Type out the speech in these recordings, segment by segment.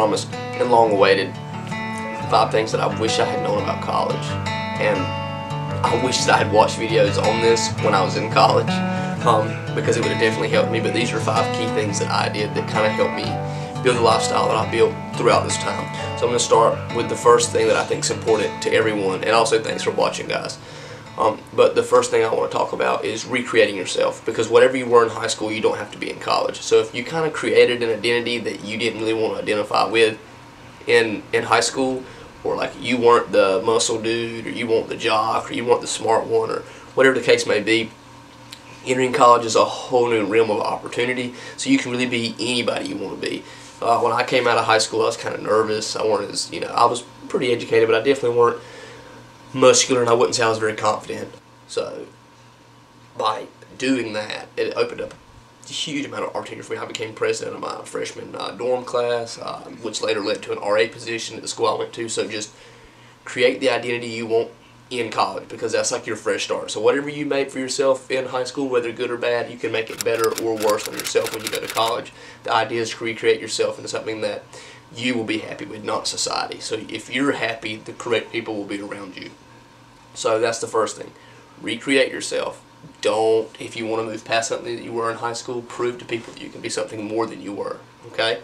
promised and long awaited five things that I wish I had known about college. And I wish that I had watched videos on this when I was in college um, because it would have definitely helped me. But these are five key things that I did that kind of helped me build the lifestyle that I built throughout this time. So I'm going to start with the first thing that I think is important to everyone. And also thanks for watching guys. Um, but the first thing I want to talk about is recreating yourself because whatever you were in high school, you don't have to be in college. So if you kind of created an identity that you didn't really want to identify with in in high school, or like you weren't the muscle dude, or you weren't the jock, or you weren't the smart one, or whatever the case may be, entering college is a whole new realm of opportunity. So you can really be anybody you want to be. Uh, when I came out of high school, I was kind of nervous. I weren't as you know, I was pretty educated, but I definitely weren't muscular, and I wouldn't say I was very confident. So by doing that, it opened up a huge amount of opportunity for me. I became president of my freshman uh, dorm class, uh, which later led to an RA position at the school I went to. So just create the identity you want in college because that's like your fresh start. So whatever you made for yourself in high school, whether good or bad, you can make it better or worse on yourself when you go to college. The idea is to recreate yourself into something that you will be happy with, not society. So if you're happy, the correct people will be around you. So that's the first thing. Recreate yourself. Don't, if you want to move past something that you were in high school, prove to people that you can be something more than you were. Okay?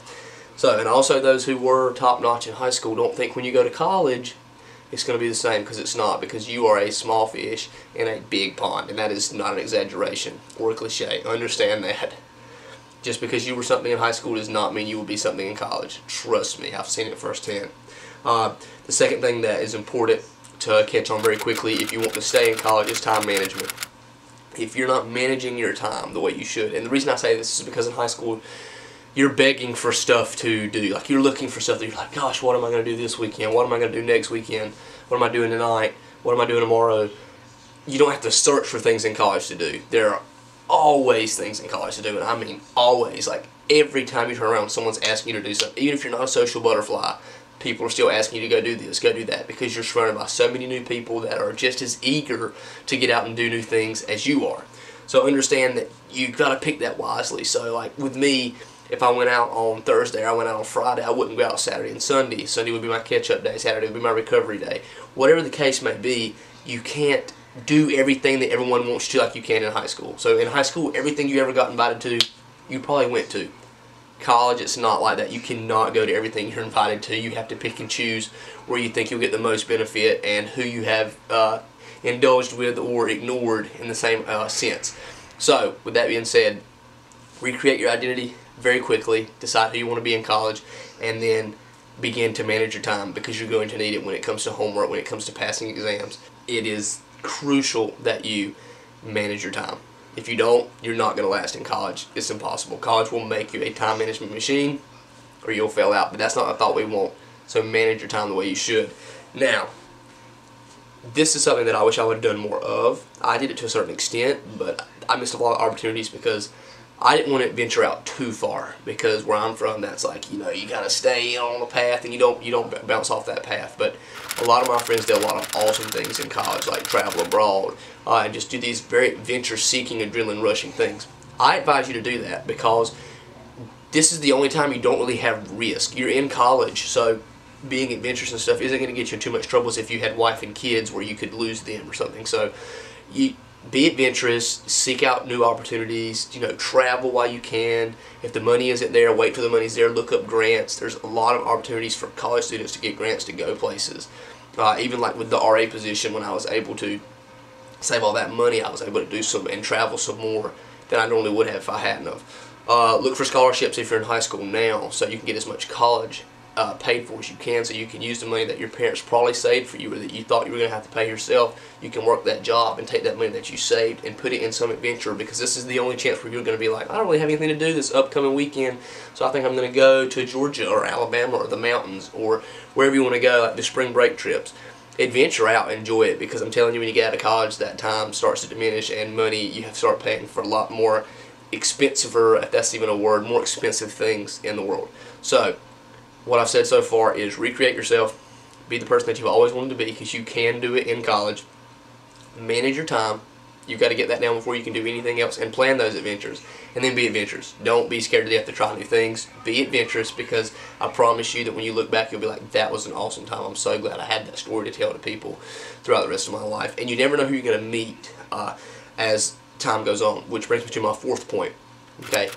So, and also those who were top notch in high school, don't think when you go to college it's going to be the same because it's not because you are a small fish in a big pond and that is not an exaggeration or a cliche understand that just because you were something in high school does not mean you will be something in college trust me I've seen it firsthand uh, the second thing that is important to catch on very quickly if you want to stay in college is time management if you're not managing your time the way you should and the reason I say this is because in high school you're begging for stuff to do. Like you're looking for stuff that you're like, gosh, what am I going to do this weekend? What am I going to do next weekend? What am I doing tonight? What am I doing tomorrow? You don't have to search for things in college to do. There are always things in college to do, and I mean always. Like every time you turn around, someone's asking you to do something. Even if you're not a social butterfly, people are still asking you to go do this, go do that, because you're surrounded by so many new people that are just as eager to get out and do new things as you are. So understand that you've got to pick that wisely. So like with me, if I went out on Thursday or I went out on Friday, I wouldn't go out Saturday and Sunday. Sunday would be my catch-up day. Saturday would be my recovery day. Whatever the case may be, you can't do everything that everyone wants you to like you can in high school. So in high school, everything you ever got invited to, you probably went to. College, it's not like that. You cannot go to everything you're invited to. You have to pick and choose where you think you'll get the most benefit and who you have uh, indulged with or ignored in the same uh, sense. So, with that being said, recreate your identity, very quickly, decide who you want to be in college, and then begin to manage your time because you're going to need it when it comes to homework, when it comes to passing exams. It is crucial that you manage your time. If you don't, you're not going to last in college. It's impossible. College will make you a time management machine or you'll fail out, but that's not a thought we want. So manage your time the way you should. Now, this is something that I wish I would have done more of. I did it to a certain extent, but I missed a lot of opportunities because I didn't want to venture out too far because where I'm from, that's like you know you gotta stay on the path and you don't you don't bounce off that path. But a lot of my friends did a lot of awesome things in college, like travel abroad uh, and just do these very venture-seeking, adrenaline-rushing things. I advise you to do that because this is the only time you don't really have risk. You're in college, so being adventurous and stuff isn't going to get you in too much trouble as if you had wife and kids where you could lose them or something. So you be adventurous, seek out new opportunities, you know, travel while you can. If the money isn't there, wait till the money's there, look up grants. There's a lot of opportunities for college students to get grants to go places. Uh, even like with the RA position, when I was able to save all that money, I was able to do some and travel some more than I normally would have if I hadn't have. Uh, look for scholarships if you're in high school now so you can get as much college uh, paid for as you can so you can use the money that your parents probably saved for you or that you thought you were going to have to pay yourself. You can work that job and take that money that you saved and put it in some adventure because this is the only chance where you're going to be like, I don't really have anything to do this upcoming weekend, so I think I'm going to go to Georgia or Alabama or the mountains or wherever you want to go, like the spring break trips. Adventure out, enjoy it because I'm telling you, when you get out of college, that time starts to diminish and money you have to start paying for a lot more expensive, if that's even a word, more expensive things in the world. So, what I've said so far is recreate yourself, be the person that you've always wanted to be because you can do it in college. Manage your time, You've got to get that down before you can do anything else and plan those adventures. And then be adventurous. Don't be scared to death to try new things. Be adventurous because I promise you that when you look back, you'll be like, that was an awesome time. I'm so glad I had that story to tell to people throughout the rest of my life. And you never know who you're going to meet uh, as time goes on, which brings me to my fourth point. Okay,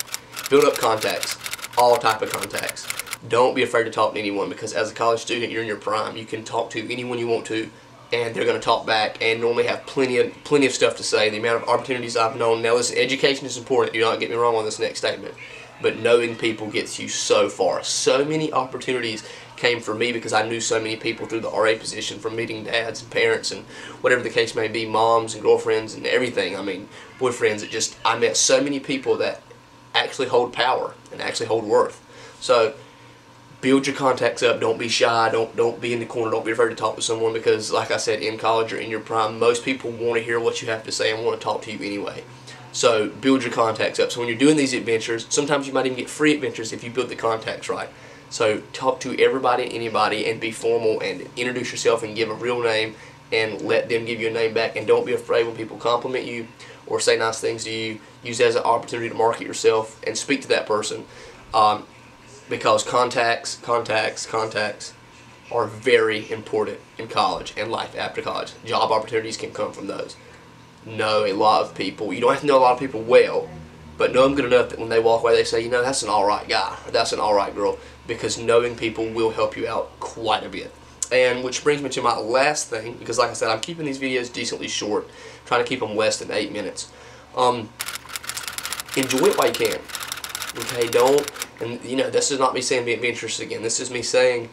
build up contacts, all type of contacts. Don't be afraid to talk to anyone because as a college student, you're in your prime. You can talk to anyone you want to and they're going to talk back and normally have plenty of plenty of stuff to say. The amount of opportunities I've known. Now, listen, education is important. Do not get me wrong on this next statement, but knowing people gets you so far. So many opportunities came for me because I knew so many people through the RA position, from meeting dads and parents and whatever the case may be, moms and girlfriends and everything. I mean, boyfriends. It just I met so many people that actually hold power and actually hold worth. So build your contacts up. Don't be shy. Don't don't be in the corner. Don't be afraid to talk to someone because, like I said, in college or in your prime, most people want to hear what you have to say and want to talk to you anyway. So build your contacts up. So when you're doing these adventures, sometimes you might even get free adventures if you build the contacts right. So talk to everybody and anybody and be formal and introduce yourself and give a real name and let them give you a name back. And don't be afraid when people compliment you or say nice things to you. Use it as an opportunity to market yourself and speak to that person. Um, because contacts, contacts, contacts are very important in college and life after college. Job opportunities can come from those. Know a lot of people. You don't have to know a lot of people well, but know them good enough that when they walk away, they say, you know, that's an all right guy that's an all right girl, because knowing people will help you out quite a bit. And which brings me to my last thing, because like I said, I'm keeping these videos decently short, trying to keep them less than eight minutes. Um, enjoy it while you can. Okay, don't and you know, this is not me saying be adventurous again. This is me saying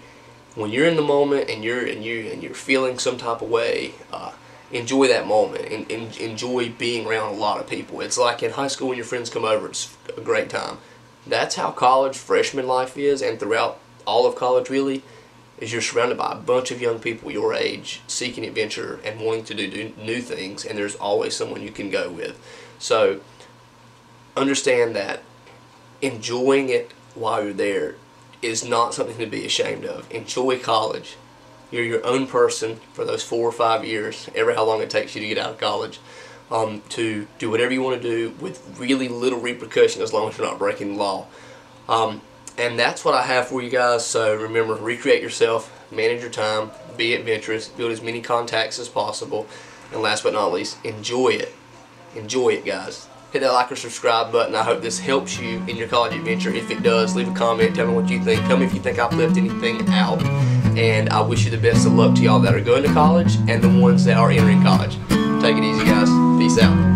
when you're in the moment and you're and you and you're feeling some type of way, uh, enjoy that moment and, and enjoy being around a lot of people. It's like in high school when your friends come over, it's a great time. That's how college freshman life is, and throughout all of college really is you're surrounded by a bunch of young people your age seeking adventure and wanting to do new things and there's always someone you can go with so understand that enjoying it while you're there is not something to be ashamed of. Enjoy college. You're your own person for those four or five years, ever how long it takes you to get out of college, um, to do whatever you want to do with really little repercussion as long as you're not breaking the law. Um, and that's what I have for you guys. So remember, recreate yourself, manage your time, be adventurous, build as many contacts as possible, and last but not least, enjoy it. Enjoy it, guys hit that like or subscribe button. I hope this helps you in your college adventure. If it does, leave a comment. Tell me what you think. Tell me if you think I've left anything out. And I wish you the best of luck to y'all that are going to college and the ones that are entering college. Take it easy, guys. Peace out.